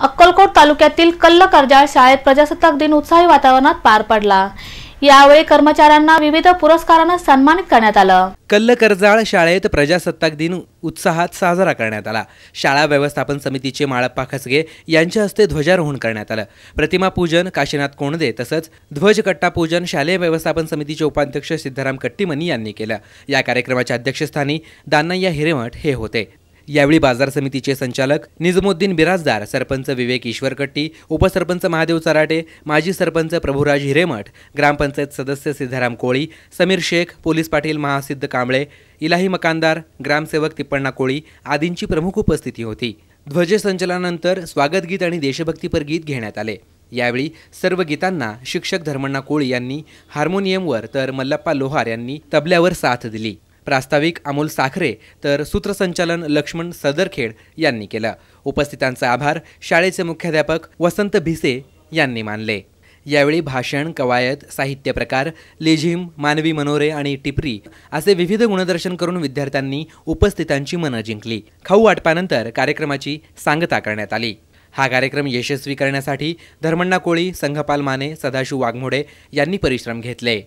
अक्कलकोट तालुक्यातील कल्ल कर्जाळ शाळेत प्रजासत्ताक दिन उत्साही वातावरणात पार पडला. यावेळी कर्मचाऱ्यांना विविध पुरस्कारांना सन्मानित करण्यात आलं. कल्ल कर्जाळ शाळेत प्रजासत्ताक दिन उत्साहात साजरा करण्यात आला. शाळा व्यवस्थापन समितीचे माळप्पा खसगे यांच्या हस्ते ध्वजारोहण करण्यात आलं. प्रतिमा पूजन काशीनाथ कोणदे तसंच ध्वजकट्टा पूजन शालेय व्यवस्थापन समितीचे उपाध्यक्ष सिद्धाराम कट्टीमनी यांनी केलं. या कार्यक्रमाच्या अध्यक्षस्थानी दानय्या हिरेमठ हे होते. यावेळी बाजार समितीचे संचालक निजमुद्दीन बिराजदार सरपंच विवेक ईश्वरकट्टी उपसरपंच महादेव चराटे माजी सरपंच प्रभुराज हिरेमठ ग्रामपंचायत सदस्य सिद्धाराम कोळी समीर शेख पोलीस पाटील महासिद्ध कांबळे इलाही मकानदार ग्रामसेवक तिप्पण्णा कोळी आदींची प्रमुख उपस्थिती होती. ध्वजसंचलनानंतर स्वागतगीत आणि देशभक्तीपर गीत घेण्यात आले. यावेळी सर्व गीतांना शिक्षक धर्मण्णा कोळी यांनी हार्मोनियमवर तर मल्लप्पा लोहार यांनी तबल्यावर साथ दिली. प्रास्ताविक अमोल साखरे तर सूत्रसंचालन लक्ष्मण सदरखेड यांनी केलं. उपस्थितांचा आभार शाळेचे मुख्याध्यापक वसंत भिसे यांनी मानले. यावेळी भाषण कवायत साहित्य प्रकार लेझिम मानवी मनोरे आणि टिपरी असे विविध गुणदर्शन करून विद्यार्थ्यांनी उपस्थितांची मनं जिंकली. खाऊ वाटपानंतर कार्यक्रमाची सांगता करण्यात आली. हा कार्यक्रम यशस्वी करण्यासाठी धर्मण्णा कोळी संघपाल माने सदाशिव वाघमोडे यांनी परिश्रम घेतले.